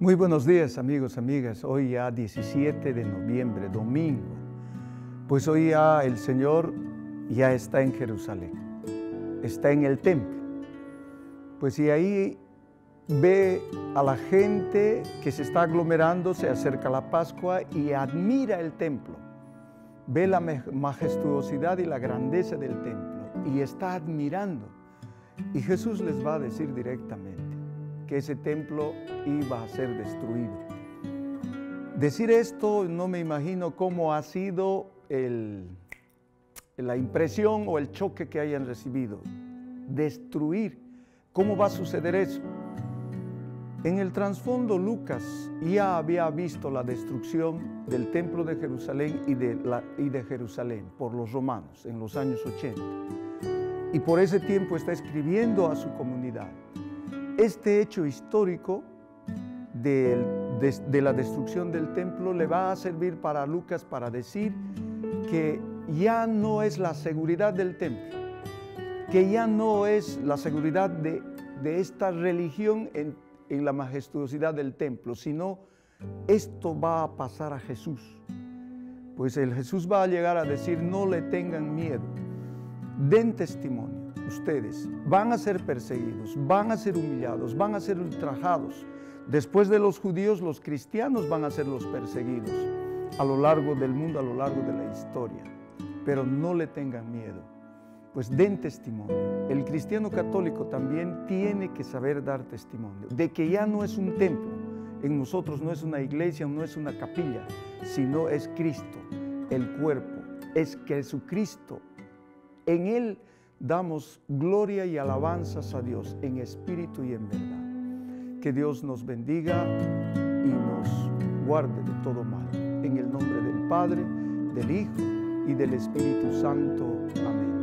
Muy buenos días amigos, amigas. Hoy ya 17 de noviembre, domingo. Pues hoy ya el Señor ya está en Jerusalén. Está en el templo. Pues y ahí ve a la gente que se está aglomerando, se acerca la Pascua y admira el templo. Ve la majestuosidad y la grandeza del templo y está admirando. Y Jesús les va a decir directamente, que ese templo iba a ser destruido. Decir esto no me imagino cómo ha sido la impresión o el choque que hayan recibido. Destruir. ¿Cómo va a suceder eso? En el trasfondo Lucas ya había visto la destrucción del templo de Jerusalén y de, y de Jerusalén por los romanos en los años 80. Y por ese tiempo está escribiendo a su comunidad este hecho histórico de, la destrucción del templo le va a servir para Lucas para decir que ya no es la seguridad del templo, que ya no es la seguridad de, esta religión en, en la majestuosidad del templo, sino esto va a pasar a Jesús. Pues el Jesús va a llegar a decir, no le tengan miedo, den testimonio ustedes van a ser perseguidos, van a ser humillados, van a ser ultrajados. Después de los judíos, los cristianos van a ser los perseguidos a lo largo del mundo, a lo largo de la historia. Pero no le tengan miedo, pues den testimonio. El cristiano católico también tiene que saber dar testimonio de que ya no es un templo, en nosotros no es una iglesia, no es una capilla, sino es Cristo, el cuerpo, es Jesucristo. En Él damos gloria y alabanzas a Dios en espíritu y en verdad. Que Dios nos bendiga y nos guarde de todo mal. En el nombre del Padre, del Hijo y del Espíritu Santo. Amén.